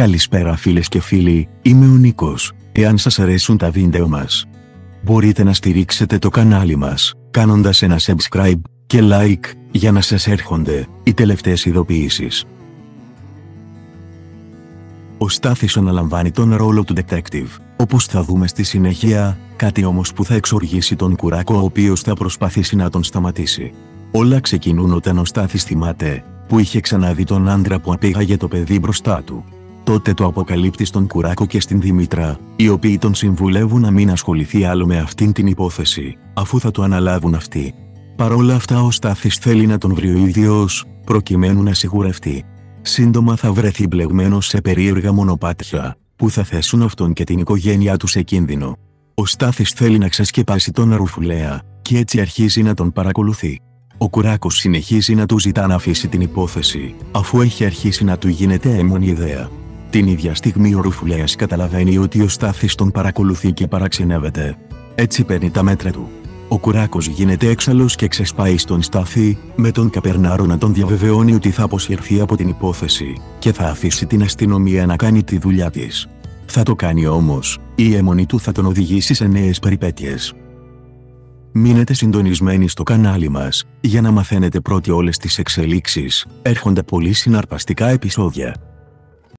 Καλησπέρα φίλες και φίλοι, είμαι ο Νίκος. Εάν σας αρέσουν τα βίντεο μας, μπορείτε να στηρίξετε το κανάλι μας, κάνοντας ένα subscribe και like, για να σας έρχονται οι τελευταίες ειδοποιήσεις. Ο Στάθης αναλαμβάνει τον ρόλο του detective, όπως θα δούμε στη συνέχεια, κάτι όμως που θα εξοργήσει τον Κουράκο ο οποίος θα προσπαθήσει να τον σταματήσει. Όλα ξεκινούν όταν ο Στάθης θυμάται, που είχε ξαναδεί τον άντρα που απήγαγε το παιδί μπροστά του. Τότε το αποκαλύπτει στον Κουράκο και στην Δήμητρα, οι οποίοι τον συμβουλεύουν να μην ασχοληθεί άλλο με αυτήν την υπόθεση, αφού θα το αναλάβουν αυτοί. Παρόλα αυτά ο Στάθης θέλει να τον βρει ο ίδιος, προκειμένου να σιγουρευτεί. Σύντομα θα βρεθεί μπλεγμένο σε περίεργα μονοπάτια, που θα θέσουν αυτόν και την οικογένειά του σε κίνδυνο. Ο Στάθης θέλει να ξεσκεπάσει τον Αρουφουλέα, και έτσι αρχίζει να τον παρακολουθεί. Ο Κουράκος συνεχίζει να του ζητά να αφήσει την υπόθεση, αφού έχει αρχίσει να του γίνεται έμονη ιδέα. Την ίδια στιγμή ο Ρουφουλέας καταλαβαίνει ότι ο Στάθης τον παρακολουθεί και παραξενεύεται. Έτσι παίρνει τα μέτρα του. Ο Κουράκος γίνεται έξαλλος και ξεσπάει στον Στάθη, με τον Καπερνάρο να τον διαβεβαιώνει ότι θα αποσυρθεί από την υπόθεση και θα αφήσει την αστυνομία να κάνει τη δουλειά της. Θα το κάνει όμως, η αιμονή του θα τον οδηγήσει σε νέες περιπέτειες. Μείνετε συντονισμένοι στο κανάλι μας, για να μαθαίνετε πρώτοι όλες τις εξελίξεις, έρχονται πολύ συναρπαστικά επεισόδια.